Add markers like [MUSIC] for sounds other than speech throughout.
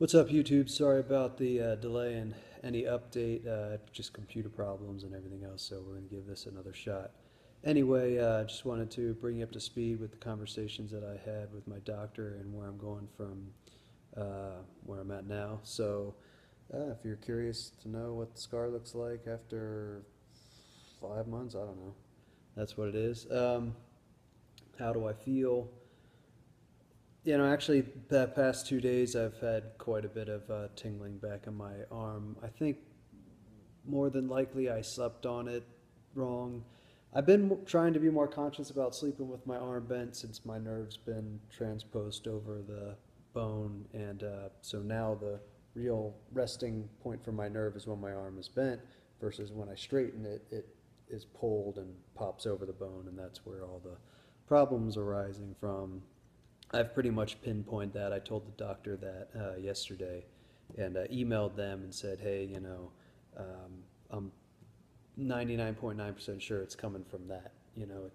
What's up, YouTube? Sorry about the uh, delay and any update, uh, just computer problems and everything else, so we're going to give this another shot. Anyway, I uh, just wanted to bring you up to speed with the conversations that I had with my doctor and where I'm going from uh, where I'm at now. So, uh, if you're curious to know what the scar looks like after five months, I don't know. That's what it is. Um, how do I feel? You know, actually, the past two days I've had quite a bit of uh, tingling back in my arm. I think more than likely I slept on it wrong. I've been trying to be more conscious about sleeping with my arm bent since my nerve's been transposed over the bone, and uh, so now the real resting point for my nerve is when my arm is bent versus when I straighten it, it is pulled and pops over the bone, and that's where all the problems are arising from. I've pretty much pinpointed that. I told the doctor that uh, yesterday and uh, emailed them and said, hey, you know, um, I'm 99.9% sure it's coming from that. You know,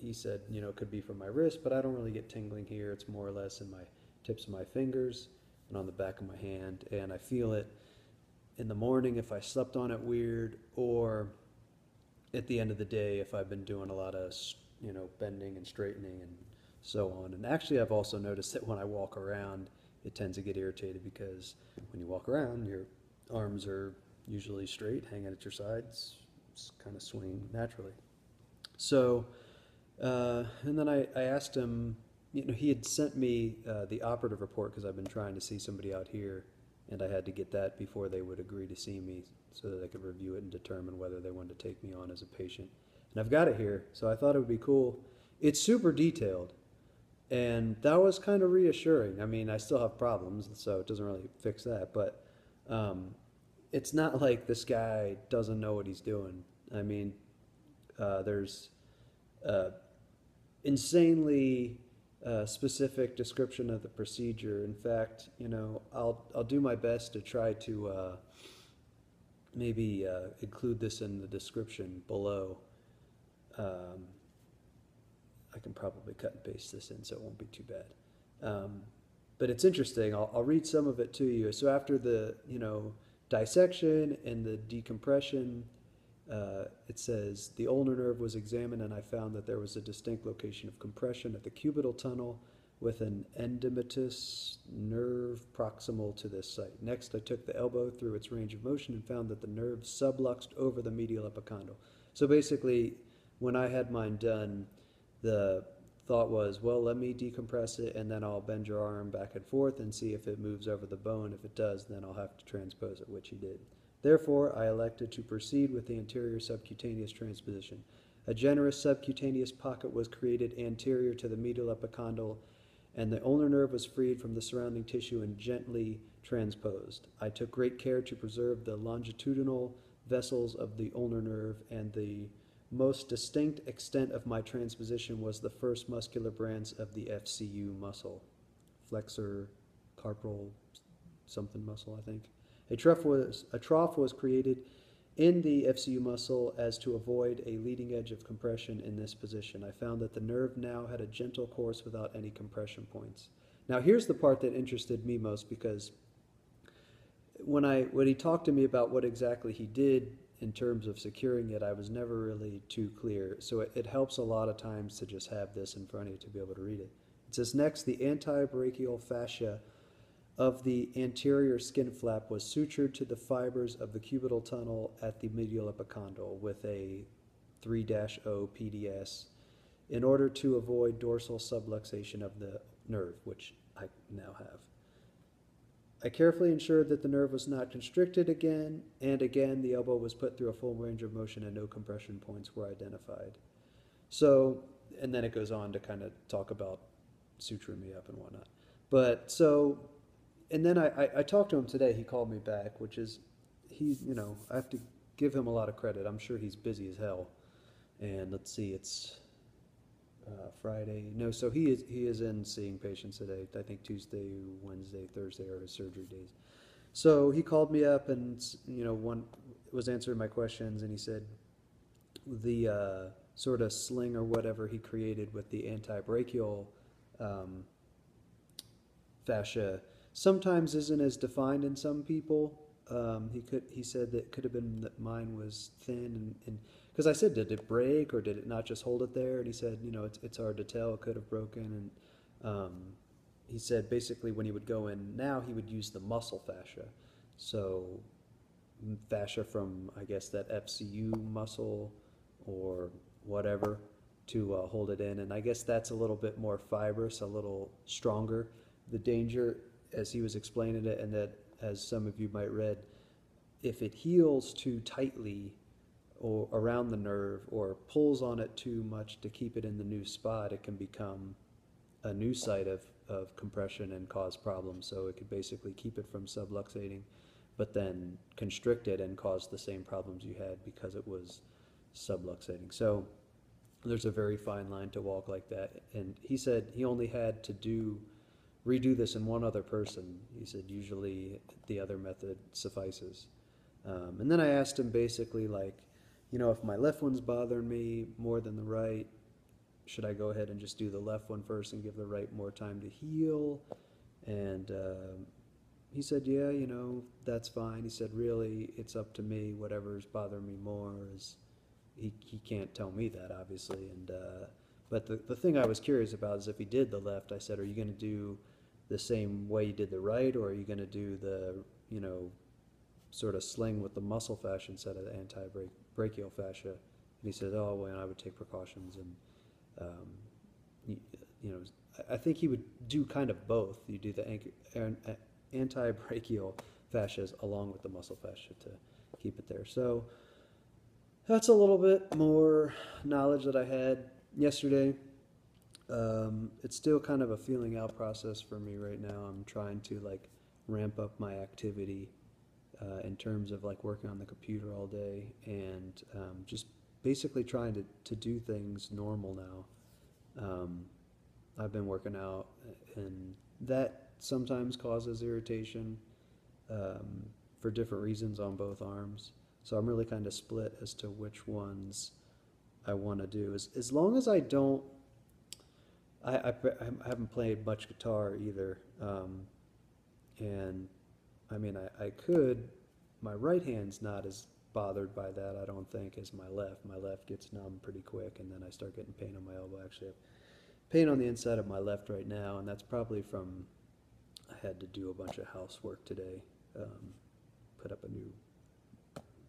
he said, you know, it could be from my wrist, but I don't really get tingling here. It's more or less in my tips of my fingers and on the back of my hand. And I feel it in the morning if I slept on it weird or at the end of the day if I've been doing a lot of, you know, bending and straightening and so on. And actually, I've also noticed that when I walk around, it tends to get irritated because when you walk around, your arms are usually straight, hanging at your sides, kind of swinging naturally. So, uh, and then I, I asked him, you know, he had sent me uh, the operative report because I've been trying to see somebody out here, and I had to get that before they would agree to see me so that they could review it and determine whether they wanted to take me on as a patient. And I've got it here, so I thought it would be cool. It's super detailed. And that was kind of reassuring. I mean, I still have problems, so it doesn't really fix that. But um, it's not like this guy doesn't know what he's doing. I mean, uh, there's uh, insanely uh, specific description of the procedure. In fact, you know, I'll I'll do my best to try to uh, maybe uh, include this in the description below. Um, I can probably cut and paste this in so it won't be too bad. Um, but it's interesting. I'll, I'll read some of it to you. So after the you know dissection and the decompression, uh, it says the ulnar nerve was examined and I found that there was a distinct location of compression at the cubital tunnel with an edematous nerve proximal to this site. Next, I took the elbow through its range of motion and found that the nerve subluxed over the medial epicondyle. So basically, when I had mine done, the thought was, well, let me decompress it and then I'll bend your arm back and forth and see if it moves over the bone. If it does, then I'll have to transpose it, which he did. Therefore, I elected to proceed with the anterior subcutaneous transposition. A generous subcutaneous pocket was created anterior to the medial epicondyle, and the ulnar nerve was freed from the surrounding tissue and gently transposed. I took great care to preserve the longitudinal vessels of the ulnar nerve and the most distinct extent of my transposition was the first muscular branch of the FCU muscle, flexor carpal something muscle, I think. A trough was a trough was created in the FCU muscle as to avoid a leading edge of compression in this position. I found that the nerve now had a gentle course without any compression points. Now here's the part that interested me most because when I when he talked to me about what exactly he did in terms of securing it, I was never really too clear. So it, it, helps a lot of times to just have this in front of you to be able to read it. It says next, the antebrachial fascia of the anterior skin flap was sutured to the fibers of the cubital tunnel at the medial epicondyle with a 3-0 PDS in order to avoid dorsal subluxation of the nerve, which I now have. I carefully ensured that the nerve was not constricted again, and again the elbow was put through a full range of motion and no compression points were identified. So, and then it goes on to kind of talk about suturing me up and whatnot. But so, and then I, I, I talked to him today. He called me back, which is, he's, you know, I have to give him a lot of credit. I'm sure he's busy as hell. And let's see, it's uh, Friday. No, so he is he is in seeing patients today. I think Tuesday, Wednesday, Thursday are his surgery days. So he called me up and you know one was answering my questions, and he said the uh, sort of sling or whatever he created with the antebrachial um, fascia sometimes isn't as defined in some people. Um, he could he said that it could have been that mine was thin and because I said did it break or did it not just hold it there? And he said you know it's it's hard to tell. It could have broken and um, he said basically when he would go in now he would use the muscle fascia. So fascia from I guess that FCU muscle or whatever to uh, hold it in, and I guess that's a little bit more fibrous, a little stronger. The danger, as he was explaining it, and that as some of you might read, if it heals too tightly or around the nerve or pulls on it too much to keep it in the new spot, it can become a new site of, of compression and cause problems. So it could basically keep it from subluxating, but then constrict it and cause the same problems you had because it was subluxating. So there's a very fine line to walk like that. And he said he only had to do redo this in one other person. He said usually the other method suffices. Um, and then I asked him basically like, you know, if my left one's bothering me more than the right, should I go ahead and just do the left one first and give the right more time to heal? And uh, he said, yeah, you know, that's fine. He said, really, it's up to me. Whatever's bothering me more is he, he can't tell me that obviously and uh, but the, the thing I was curious about is if he did the left I said are you going to do the same way you did the right or are you going to do the you know sort of sling with the muscle fascia instead of the antebrachial fascia and he says, oh well I would take precautions and um, you, you know I think he would do kind of both you do the anti-brachial fascias along with the muscle fascia to keep it there so that's a little bit more knowledge that I had yesterday. Um, it's still kind of a feeling out process for me right now. I'm trying to like ramp up my activity uh, in terms of like working on the computer all day and um, just basically trying to, to do things normal now. Um, I've been working out and that sometimes causes irritation um, for different reasons on both arms. So I'm really kind of split as to which ones I want to do. As, as long as I don't, I, I, I haven't played much guitar either. Um, and I mean, I, I could, my right hand's not as bothered by that, I don't think, as my left. My left gets numb pretty quick, and then I start getting pain on my elbow. Actually, I have pain on the inside of my left right now, and that's probably from I had to do a bunch of housework today. Um, put up a new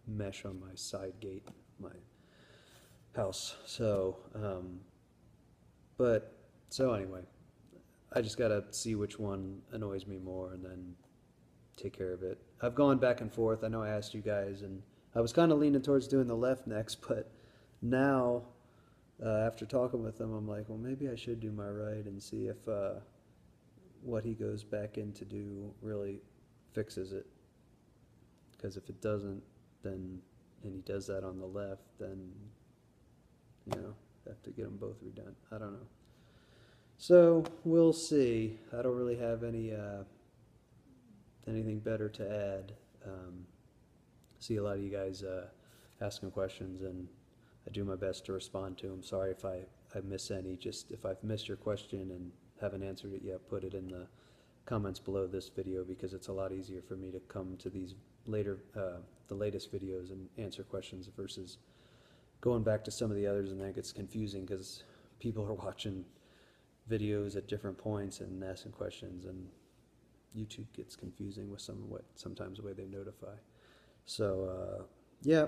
mesh on my side gate, my house. So, um, but so anyway, I just gotta see which one annoys me more and then take care of it. I've gone back and forth. I know I asked you guys, and I was kind of leaning towards doing the left next, [LAUGHS] but now uh, after talking with him, I'm like, well, maybe I should do my right and see if uh, what he goes back in to do really fixes it. Because if it doesn't, then, and he does that on the left, then, you know, have to get them both redone. I don't know. So we'll see. I don't really have any uh, anything better to add. Um, see a lot of you guys uh, asking questions, and I do my best to respond to them. Sorry if I, I miss any. Just if I've missed your question and haven't answered it yet, put it in the comments below this video because it's a lot easier for me to come to these later uh, the latest videos and answer questions versus going back to some of the others and that gets confusing because people are [LAUGHS] watching videos at different points and asking questions and YouTube gets confusing with some what sometimes the way they notify. So uh, yeah,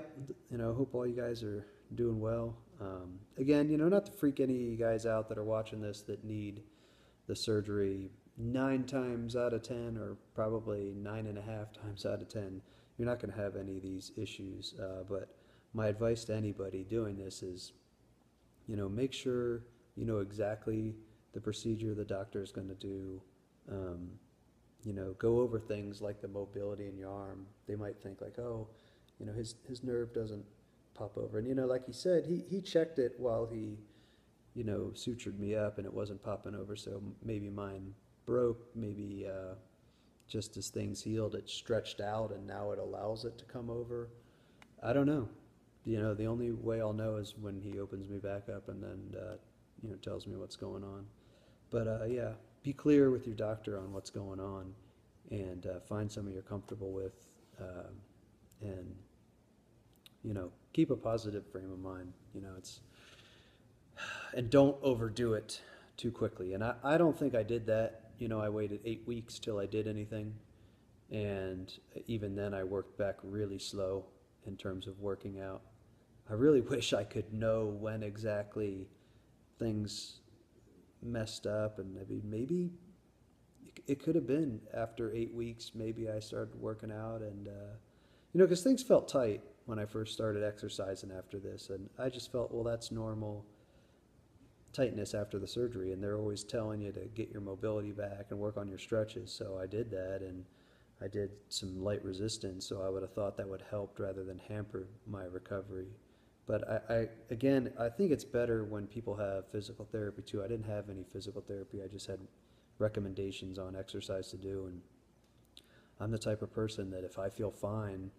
you know, hope all you guys are doing well. Um, again, you know, not to freak any guys out that are watching this that need the surgery nine times out of ten, or probably nine and a half times out of ten you're not going to have any of these issues. Uh, but my advice to anybody doing this is, you know, make sure you know exactly the procedure the doctor is going to do. Um, you know, go over things like the mobility in your arm. They might think like, oh, you know, his his nerve doesn't pop over, and you know, like he said, he he checked it while he, you know, sutured me up, and it wasn't popping over. So maybe mine broke, maybe. Uh, just as things healed, it stretched out and now it allows it to come over. I don't know. You know, the only way I'll know is when he opens me back up and then, uh, you know, tells me what's going on. But uh, yeah, be clear with your doctor on what's going on. and uh, find something you're comfortable with, um, and you know, keep a positive frame of mind. You know, it's and don't overdo it too quickly. And I, I don't think I did that. You know, I waited eight weeks till I did anything, and even then, I worked back really slow in terms of working out. I really [LAUGHS] wish I could know when exactly things messed up, and maybe maybe it could have been after eight weeks. Maybe I started working out, and uh, you know, because things felt tight when I first started exercising after this, and I just felt, well, that's normal tightness after the surgery, and they're always telling you to get your mobility back and work on your stretches. So I did that, and I did some light resistance. So I would have thought that would help rather than hamper my recovery. But I, I again, I think it's better when people have physical therapy too. I didn't have any physical therapy. I just had recommendations on exercise to do, and I'm the type of person that if I feel fine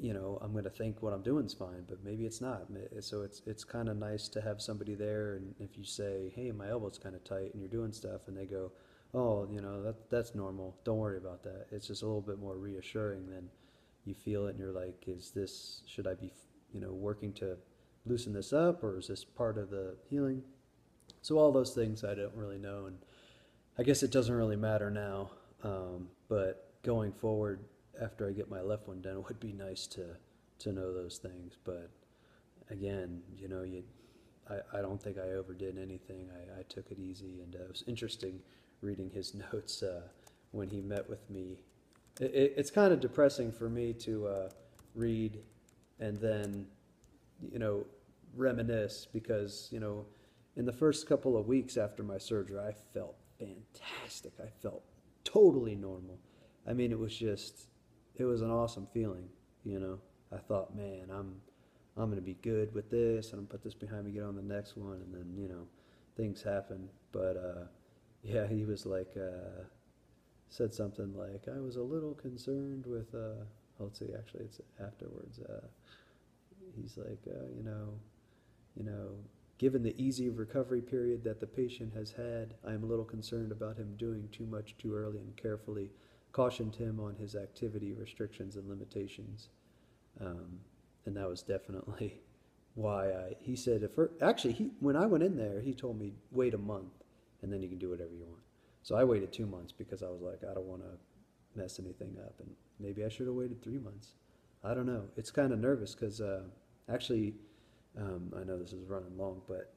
you know, I'm going to think what I'm doing is fine, but maybe it's not. So it's it's kind of nice to have somebody there, and if you say, "Hey, my elbow's kind of tight," and you're doing stuff, and they go, "Oh, you know, that that's normal. Don't worry about that." It's just a little bit more reassuring than you feel it, and you're like, "Is this? Should I be, you know, working to loosen this up, or is this part of the healing?" So all those things I don't really know, and I guess it doesn't really matter now. Um, but going forward, after I get my left one done, [LAUGHS] it would be nice to to know those things. But again, you know, you I, I don't think I overdid anything. I, I took it easy, and uh, it was interesting reading his [LAUGHS] notes uh, when he met with me. It, it, it's kind of depressing for me to uh, read and then, you know, reminisce because you know, in the first couple of weeks after my surgery, I felt fantastic. I felt totally normal. I mean, it was just it was an awesome feeling. You know, I thought, man, I'm I'm gonna be good with this, and I'm gonna put this behind me, get on the next one, and then you know, things happen. But uh, yeah, he was like, uh, said something like, I was a little concerned with. Uh, oh, let's see, actually, it's afterwards. Uh, he's like, uh, you know, you know, given the easy recovery period that the patient has had, I am a little concerned about him doing too much too early and carefully cautioned him on his activity restrictions and limitations. Um, and that was definitely [LAUGHS] why I, he said, if actually, he, when I went in there, he told me, wait a month and then you can do whatever you want. So I waited two months because I was like, I don't want to mess anything up. And maybe I should have waited three months. I don't know. It's kind of nervous because uh, actually, um, I know this is running long, but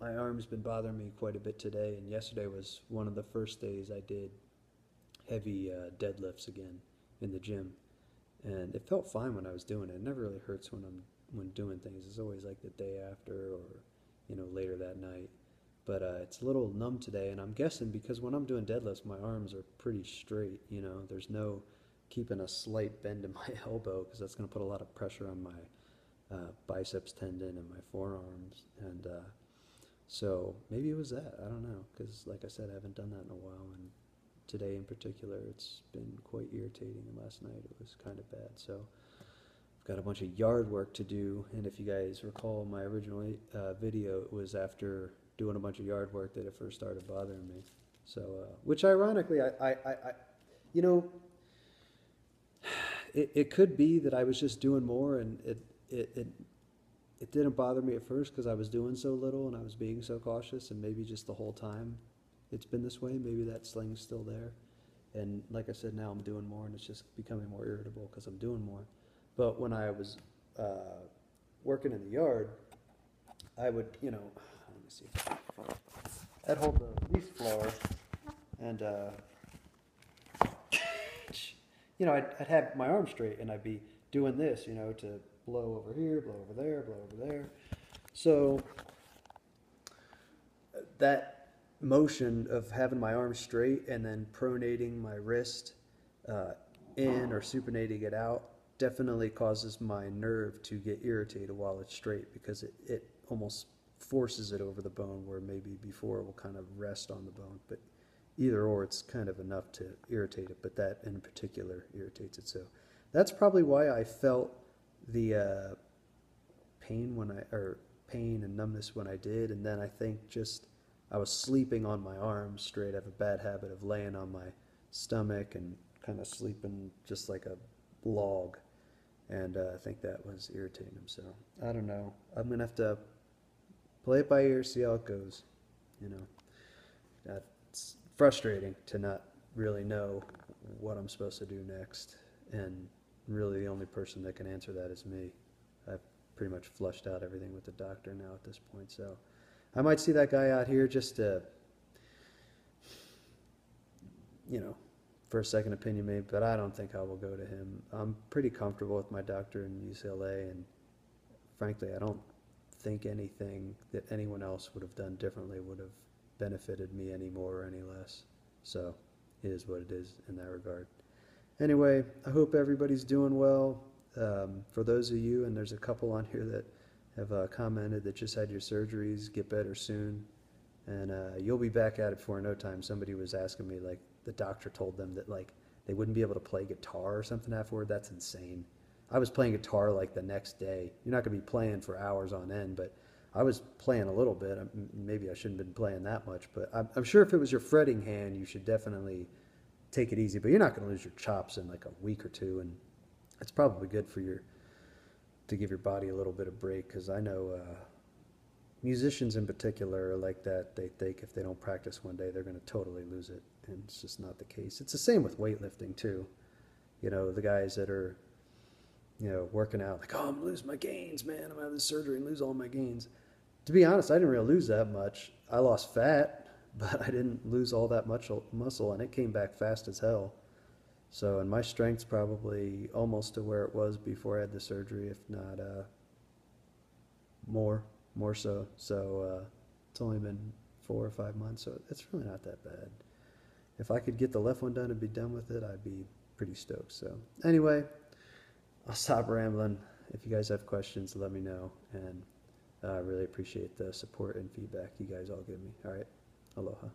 my arm's been bothering me quite a bit today. And yesterday was one of the first days I did heavy uh, deadlifts again in the gym, and it felt fine when I was doing it. It never really hurts when I'm when doing things. It's always like the day after or you know later that night. But uh, it's a little numb today, and I'm guessing because when I'm doing deadlifts, my arms are pretty straight. You know, there's no keeping a slight bend in [LAUGHS] my elbow because that's going to put a lot of pressure on my uh, biceps tendon and my forearms. And uh, so maybe it was that. I don't know because, like I said, I haven't done that in a while, and today in particular, it's been quite irritating. And last night it was kind of bad. So I've got a bunch of yard work to do. And if you guys recall my original uh, video, it was after doing a bunch of yard work that it first started bothering me. So, uh, which ironically, I, I, I, I, you know, [SIGHS] it, it could be that I was just doing more and it, it, it, it didn't bother me at first because I was doing so little and I was being so cautious and maybe just the whole time it's been this way. Maybe that sling's still there. And like I said, now I'm doing more, and it's just becoming more irritable because I'm doing more. But when I was uh, working in the yard, I would, you know, me see. I'd hold the leaf blower, and uh, you know, I'd, I'd have my arm straight, and I'd be doing this, you know, to blow over here, blow over there, blow over there. So that motion of having my arm straight and then pronating my wrist uh, in or supinating it out definitely causes my nerve to get irritated while it's straight because it, it almost forces it over the bone where maybe before it will kind of rest on the bone. But either or, it's kind of enough to irritate it, but that in particular irritates it. So that's probably why I felt the uh, pain when I, or pain and numbness when I did. And then I think just I was sleeping on my arms straight. I have a bad habit of laying on my stomach and kind of sleeping just like a log. And uh, I think that was irritating him. So I don't know. I'm gonna have to play it by ear, see how it goes. You know, that's frustrating to not really know what I'm supposed to do next. And really, the only person that can answer that is me. I've pretty much flushed out everything with the doctor now at this point. So I might see that guy out here just to, you know, for a second opinion maybe, but I don't think I will go to him. I'm pretty comfortable with my doctor in UCLA, and frankly, I don't think anything that anyone else would have done differently would have benefited me any more or any less. So it is what it is in that regard. Anyway, I hope everybody's doing well. Um, for those of you, and there's a couple on here that have uh, commented that just had your surgeries, get better soon. And uh, you'll be back at it for no time. Somebody was asking me, like, the doctor told them that, like, they wouldn't be able to play guitar or something afterward. That's insane. I was playing guitar like the next day. You're not going to be playing for hours on end, but I was playing a little bit. Maybe I shouldn't have been playing that much, but I'm, sure if it was your fretting hand, you should definitely take it easy. But you're not going to lose your chops in like a week or two, and it's probably good for your to give your body a little bit of break because I know uh, musicians in particular are like that. They think if they don't practice one day, they're going to totally lose it, and it's just not the case. It's the same with weightlifting too. You know, the guys that are you know, working out, like, oh, I'm lose my gains, man. I'm gonna have this surgery and lose all my gains. To be honest, I didn't really lose that much. I lost fat, [LAUGHS] but I didn't lose all that much muscle, and it came back fast as hell. So, and my strength's probably almost to where it was before I had the surgery, if not uh, more, more so. So, uh, it's only been four or five months, so it's really not that bad. If I could get the left one done and be done with it, I'd be pretty stoked. So, anyway, I'll stop rambling. If you guys have questions, let me know. And I uh, really appreciate the support and feedback you guys all give me. All right. Aloha.